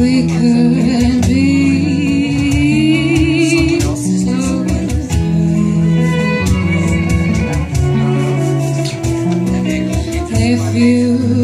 we could be. If you